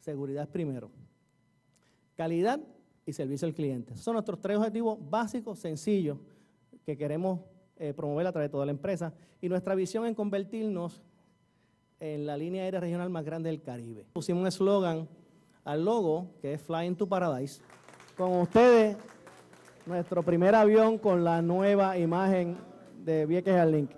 Seguridad primero. Calidad y servicio al cliente. Esos son nuestros tres objetivos básicos, sencillos, que queremos eh, promover a través de toda la empresa. Y nuestra visión en convertirnos en la línea aérea regional más grande del Caribe. Pusimos un eslogan al logo, que es Flying to Paradise. Con ustedes, nuestro primer avión con la nueva imagen de Vieques Link.